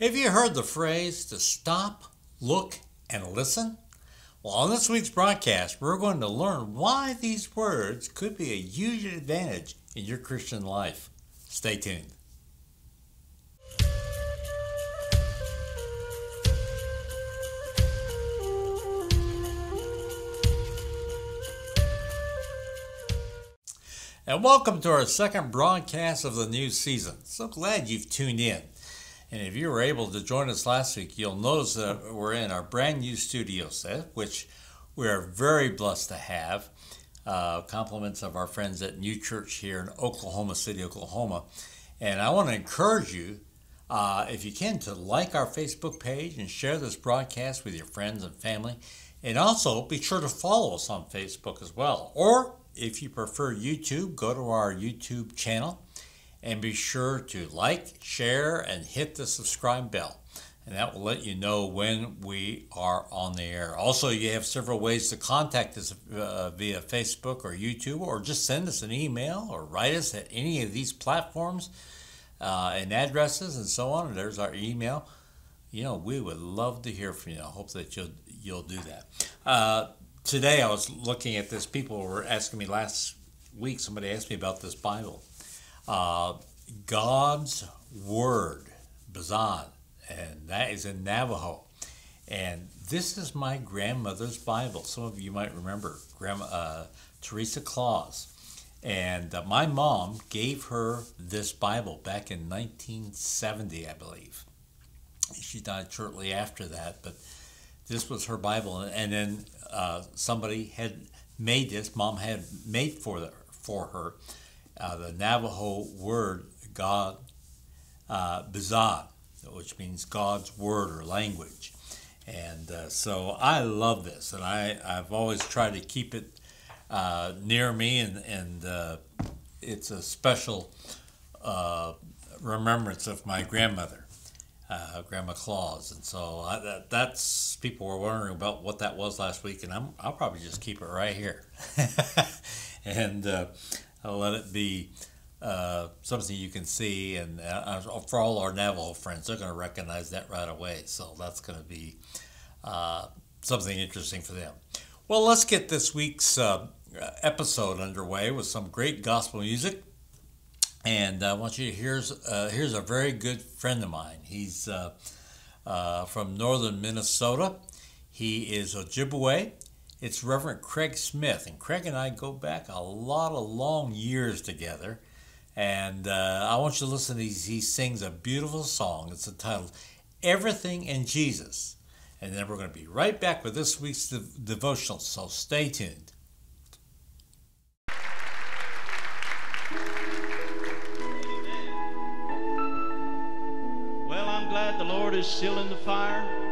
Have you heard the phrase to stop, look, and listen? Well, on this week's broadcast, we're going to learn why these words could be a huge advantage in your Christian life. Stay tuned. And welcome to our second broadcast of the new season. So glad you've tuned in. And if you were able to join us last week, you'll notice that we're in our brand new studio set, which we are very blessed to have. Uh, compliments of our friends at New Church here in Oklahoma City, Oklahoma. And I want to encourage you, uh, if you can, to like our Facebook page and share this broadcast with your friends and family. And also be sure to follow us on Facebook as well. Or if you prefer YouTube, go to our YouTube channel and be sure to like, share, and hit the subscribe bell. And that will let you know when we are on the air. Also, you have several ways to contact us uh, via Facebook or YouTube, or just send us an email or write us at any of these platforms uh, and addresses and so on. there's our email. You know, we would love to hear from you. I hope that you'll you'll do that. Uh, today I was looking at this. People were asking me last week. Somebody asked me about this Bible, uh, God's Word, Bizaad, and that is in Navajo. And this is my grandmother's Bible. Some of you might remember Grandma uh, Teresa Claus. And uh, my mom gave her this Bible back in 1970, I believe. She died shortly after that, but this was her Bible. And then uh, somebody had made this. Mom had made for the, for her uh, the Navajo word God uh, which means God's word or language. And uh, so I love this, and I, I've always tried to keep it uh, near me, and, and uh, it's a special uh, remembrance of my grandmother uh, Grandma Claus, and so I, that, that's people were wondering about what that was last week, and I'm, I'll probably just keep it right here, and let it be uh, something you can see, and uh, for all our Navajo friends, they're going to recognize that right away. So that's going to be uh, something interesting for them. Well, let's get this week's uh, episode underway with some great gospel music. And I want you to here's uh, here's a very good friend of mine. He's uh, uh, from northern Minnesota. He is Ojibwe. It's Reverend Craig Smith, and Craig and I go back a lot of long years together. And uh, I want you to listen. He, he sings a beautiful song. It's entitled "Everything in Jesus." And then we're going to be right back with this week's devotional. So stay tuned. Amen. Well, I'm glad the Lord is still in the fire.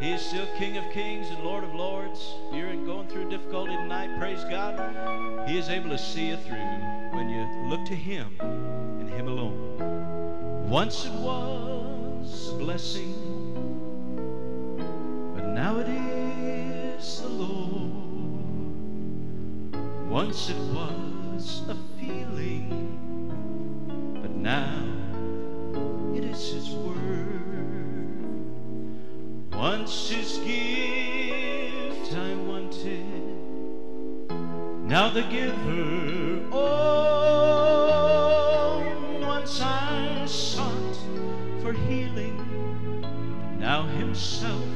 He is still King of kings and Lord of lords. If you're going through difficulty tonight, praise God. He is able to see you through when you look to Him and Him alone. Once it was a blessing, but now it is the Lord. Once it was a feeling, but now it is His word. Once his gift I wanted, now the giver. Oh, once I sought for healing, now himself.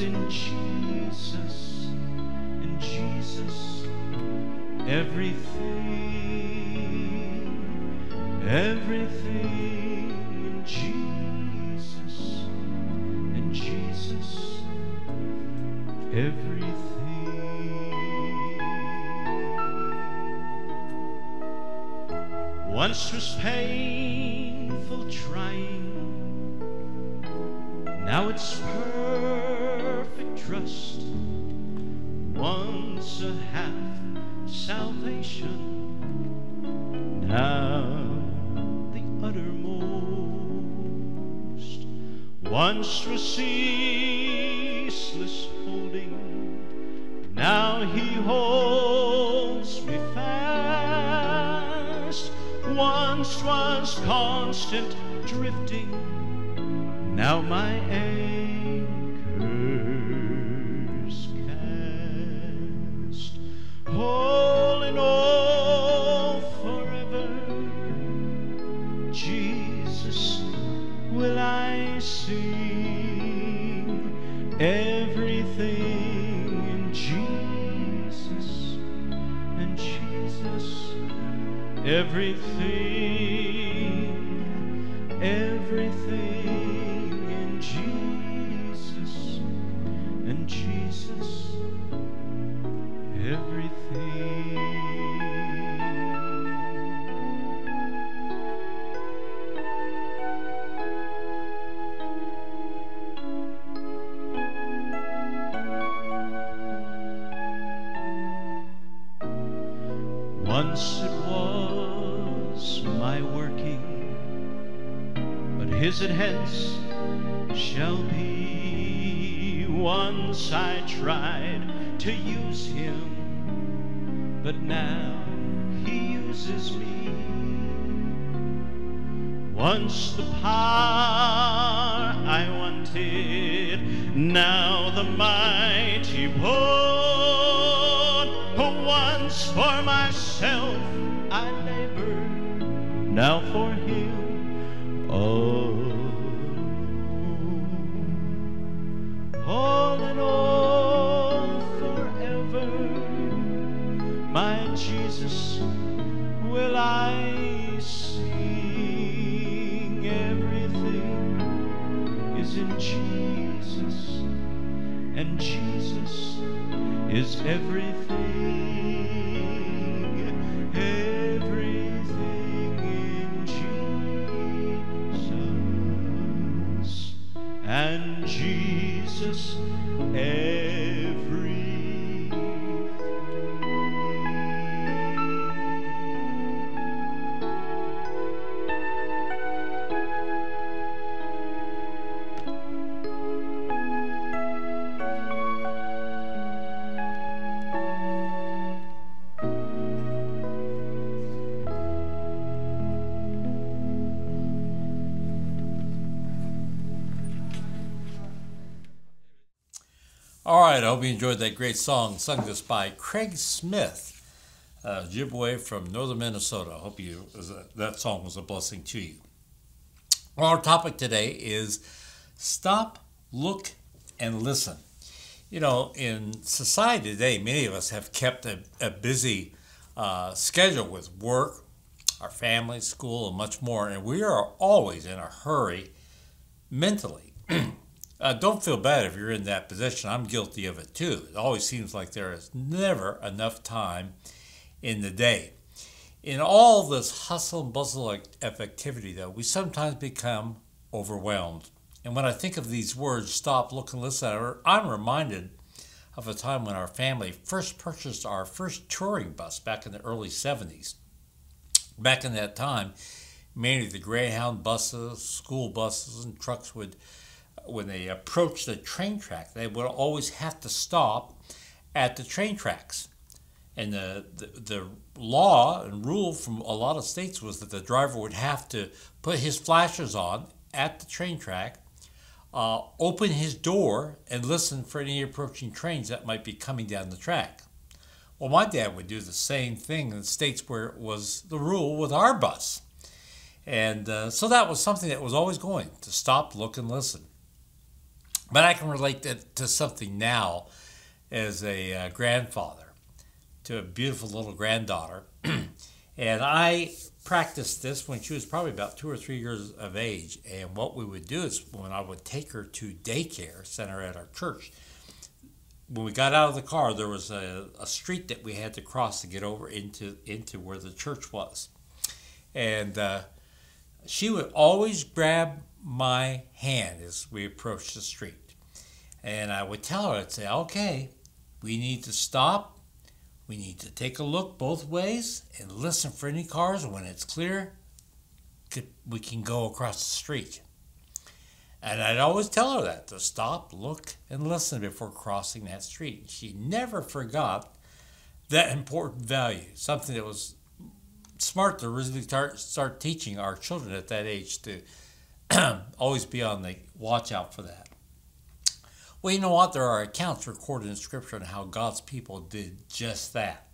In Jesus, in Jesus. Everything, everything in Jesus, in Jesus. Everything. Once was painful trying now it's perfect trust. Once a half salvation, now the uttermost. Once was ceaseless holding, now he holds me fast. Once was constant drifting, now my anchor's everything, everything in Jesus and Jesus, everything. Once it was my working, but his and hence shall be. Once I tried to use him, but now he uses me. Once the power I wanted, now the mighty one. Once for myself now for him alone. All in all, forever, my Jesus will I sing. Everything is in Jesus, and Jesus is. Everything hope you enjoyed that great song sung this by Craig Smith, uh, Ojibwe from northern Minnesota. I hope you that song was a blessing to you. Well, our topic today is stop, look, and listen. You know, in society today, many of us have kept a, a busy uh, schedule with work, our family, school, and much more, and we are always in a hurry mentally. Uh, don't feel bad if you're in that position. I'm guilty of it too. It always seems like there is never enough time in the day. In all this hustle and bustle of activity, though, we sometimes become overwhelmed. And when I think of these words, stop, look, and listen, I'm reminded of a time when our family first purchased our first touring bus back in the early 70s. Back in that time, mainly the Greyhound buses, school buses, and trucks would when they approached the train track, they would always have to stop at the train tracks. And the, the, the, law and rule from a lot of states was that the driver would have to put his flashers on at the train track, uh, open his door, and listen for any approaching trains that might be coming down the track. Well, my dad would do the same thing in the states where it was the rule with our bus. And uh, so that was something that was always going to stop, look, and listen. But I can relate that to something now as a uh, grandfather to a beautiful little granddaughter. and I practiced this when she was probably about two or three years of age. And what we would do is when I would take her to daycare center at our church, when we got out of the car, there was a, a street that we had to cross to get over into, into where the church was. And uh, she would always grab my hand as we approached the street. And I would tell her, I'd say, okay, we need to stop. We need to take a look both ways and listen for any cars. When it's clear, we can go across the street. And I'd always tell her that to stop, look, and listen before crossing that street. She never forgot that important value, something that was smart to really start, start teaching our children at that age to always be on the watch out for that. Well, you know what? There are accounts recorded in Scripture on how God's people did just that,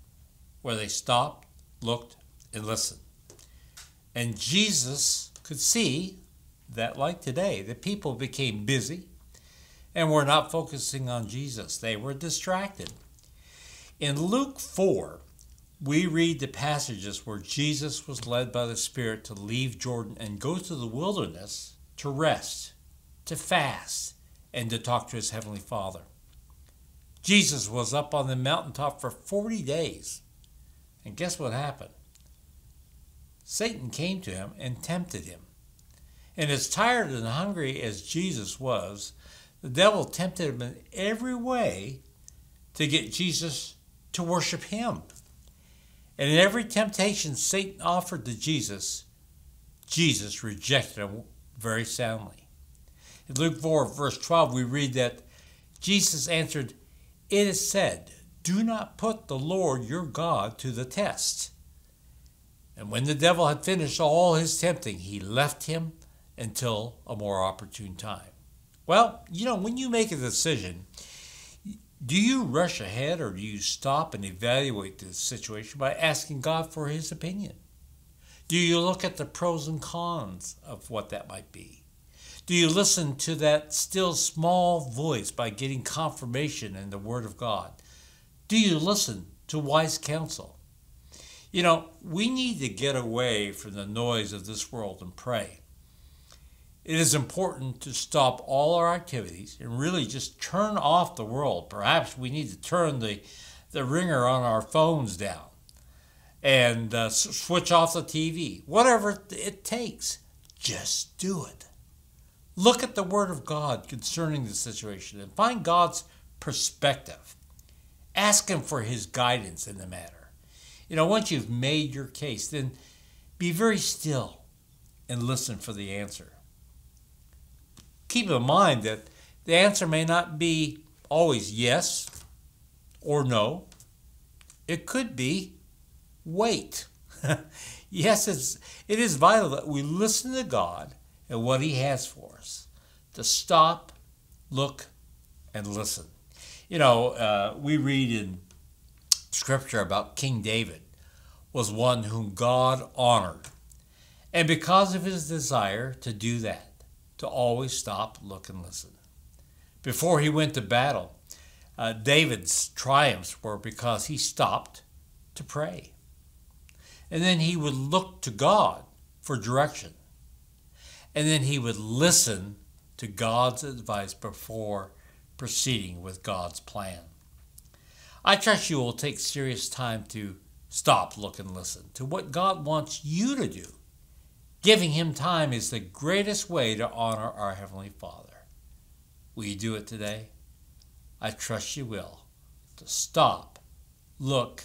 where they stopped, looked, and listened. And Jesus could see that, like today, the people became busy and were not focusing on Jesus. They were distracted. In Luke 4, we read the passages where Jesus was led by the Spirit to leave Jordan and go to the wilderness to rest, to fast, and to talk to his Heavenly Father. Jesus was up on the mountaintop for 40 days. And guess what happened? Satan came to him and tempted him. And as tired and hungry as Jesus was, the devil tempted him in every way to get Jesus to worship him. And in every temptation Satan offered to Jesus, Jesus rejected him very soundly. In Luke 4, verse 12, we read that Jesus answered, It is said, Do not put the Lord your God to the test. And when the devil had finished all his tempting, he left him until a more opportune time. Well, you know, when you make a decision, do you rush ahead or do you stop and evaluate the situation by asking God for his opinion? Do you look at the pros and cons of what that might be? Do you listen to that still small voice by getting confirmation in the Word of God? Do you listen to wise counsel? You know, we need to get away from the noise of this world and pray. It is important to stop all our activities and really just turn off the world. Perhaps we need to turn the, the ringer on our phones down and uh, switch off the TV. Whatever it takes, just do it. Look at the Word of God concerning the situation and find God's perspective. Ask Him for His guidance in the matter. You know, once you've made your case, then be very still and listen for the answer keep in mind that the answer may not be always yes or no. It could be wait. yes, it's, it is vital that we listen to God and what He has for us, to stop, look, and listen. You know, uh, we read in Scripture about King David was one whom God honored. And because of his desire to do that, to always stop, look, and listen. Before he went to battle, uh, David's triumphs were because he stopped to pray. And then he would look to God for direction. And then he would listen to God's advice before proceeding with God's plan. I trust you will take serious time to stop, look, and listen to what God wants you to do Giving Him time is the greatest way to honor our Heavenly Father. Will you do it today? I trust you will. To stop, look,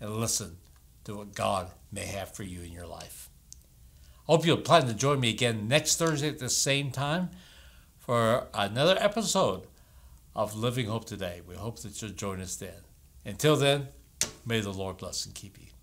and listen to what God may have for you in your life. I hope you'll plan to join me again next Thursday at the same time for another episode of Living Hope Today. We hope that you'll join us then. Until then, may the Lord bless and keep you.